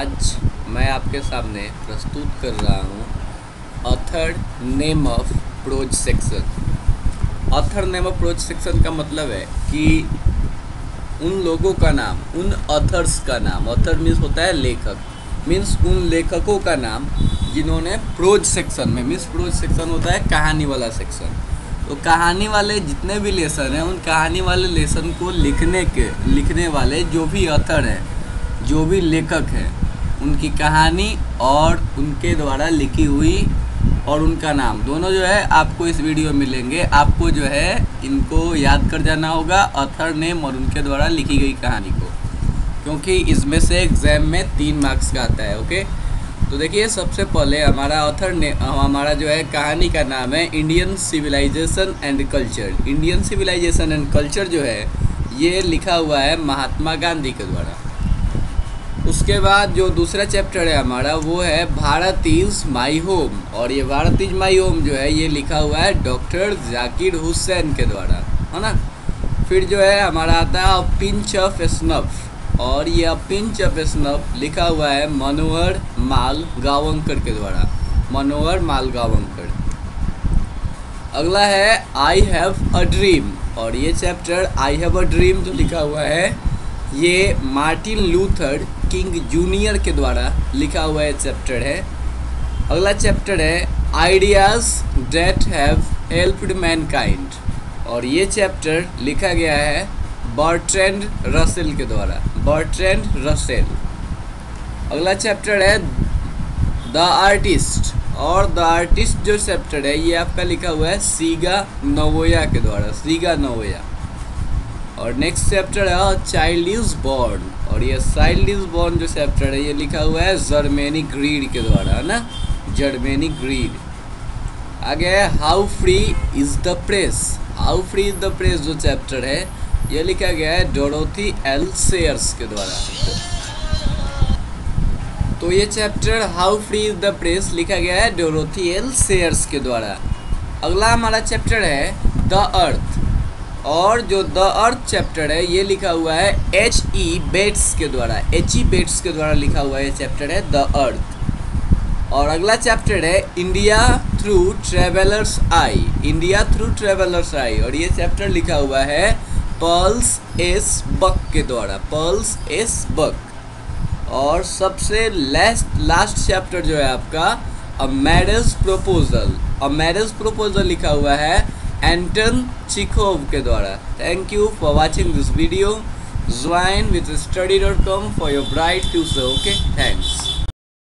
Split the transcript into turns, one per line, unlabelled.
आज मैं आपके सामने प्रस्तुत कर रहा हूँ authored name of prose section author name of prose section का मतलब है कि उन लोगों का नाम, उन अथर्स का नाम अथर मीन्स होता है लेखक मीन्स उन लेखकों का नाम जिन्होंने प्रोज सेक्शन में मीन्स प्रोज सेक्शन होता है कहानी वाला सेक्शन तो कहानी वाले जितने भी लेसन हैं, उन कहानी वाले लेसन को लिखने के, लिखने वाले जो भी अथर हैं, जो भी लेखक हैं उनकी कहानी और उनके द्वारा लिखी हुई और उनका नाम। दोनों जो है आपको इस वीडियो में मिलेंगे। आपको जो है इनको याद कर जाना होगा अथर नेम और उनके द्वारा लिखी गई कहानी को। क्योंकि इसमें से एग्ज़ाम में तीन मार्क्स का आता है ओके तो देखिए, सबसे पहले हमारा ऑथर ने हमारा जो है कहानी का नाम है Indian civilization and culture Indian civilization and culture जो है, ये लिखा हुआ है महात्मा गांधी के द्वारा। उसके बाद जो दूसरा चैप्टर है हमारा, वो है भारत इज़ माई होम और ये भारत इज़ माई होम जो है, ये लिखा हुआ है डॉक्टर जाकिर हुसैन के द्वारा, है ना? फिर जो है, हमारा आता है पिंच ऑफ़ स्नफ और ये पिंच ऑफ़ स्नफ लिखा हुआ है मनोहर माल गावंकर के द्वारा, मनोहर माल गावंकर अगला है आई हैव अ ड्रीम और ये chapter I have a dream जो लिखा हुआ है, ये मार्टिन लूथर किंग जूनियर के द्वारा लिखा हुआ ये चैप्टर है। अगला चैप्टर है, ideas that have helped mankind और ये चैप्टर लिखा गया है बर्ट्रेंड रसेल के द्वारा। Bertrand Russell. अगला चैप्टर है, द आर्टिस्ट और द आर्टिस्ट जो चैप्टर है, ये आपका लिखा हुआ है सीगा नवोया के द्वारा, सीगा नवोया। और नेक्स्ट चैप्टर है चाइल्ड इज़ बॉर्न और ये चाइल्ड इज़ बॉर्न जो चैप्टर है, ये लिखा हुआ है जर्मेनी ग्रीड के द्वारा, है ना? जर्मेनी ग्रीड आगे है how free is the press how free is the press जो चैप्टर है, ये लिखा गया है डोरोथी एल सेयर्स के द्वारा. तो ये chapter how free is the press लिखा गया है डोरोथी एल सेयर्स के द्वारा. अगला हमारा चैप्टर है द अर्थ और जो द अर्थ चैप्टर है, ये लिखा हुआ है एच ई बेट्स के द्वारा। एच ई बेट्स के द्वारा लिखा हुआ है चैप्टर है द अर्थ। और अगला चैप्टर है India through travellers eye. India through travellers eye. और ये चैप्टर लिखा हुआ है पर्ल्स एस बक के द्वारा। पर्ल्स एस बक और सबसे लास्ट लास्ट चैप्टर जो है आपका a marriage proposal a marriage proposal लिखा हुआ है एंटन चिकोव के द्वारा। Thank you for watching this video join with study dot com for your bright future okay thanks